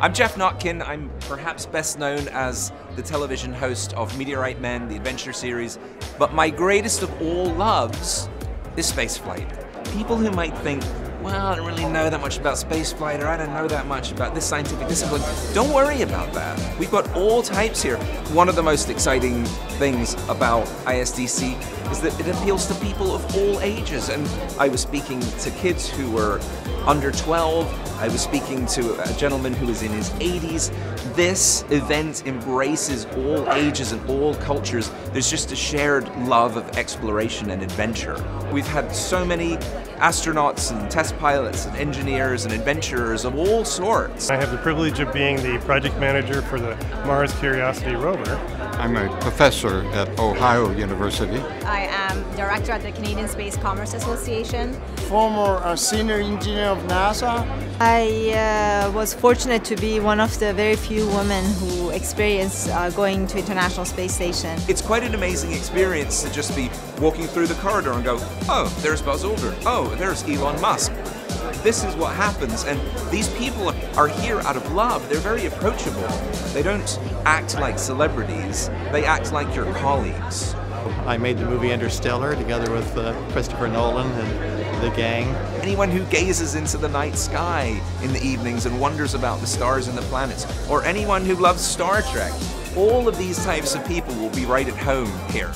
I'm Geoff Notkin. I'm perhaps best known as the television host of Meteorite Men, the adventure series, but my greatest of all loves is spaceflight. People who might think, well, I don't really know that much about spaceflight, or I don't know that much about this scientific discipline. Don't worry about that. We've got all types here. One of the most exciting things about ISDC is that it appeals to people of all ages. And I was speaking to kids who were under 12. I was speaking to a gentleman who was in his 80s. This event embraces all ages and all cultures. There's just a shared love of exploration and adventure. We've had so many astronauts and test pilots and engineers and adventurers of all sorts. I have the privilege of being the project manager for the Mars Curiosity rover. I'm a professor at Ohio University. I am director at the Canadian Space Commerce Association. Former uh, senior engineer of NASA. I uh, was fortunate to be one of the very few women who experienced uh, going to International Space Station. It's quite an amazing experience to just be walking through the corridor and go, oh, there's Buzz Aldrin. Oh, there's Elon Musk. This is what happens, and these people are here out of love. They're very approachable. They don't act like celebrities, they act like your colleagues. I made the movie Interstellar together with uh, Christopher Nolan and the gang. Anyone who gazes into the night sky in the evenings and wonders about the stars and the planets, or anyone who loves Star Trek, all of these types of people will be right at home here.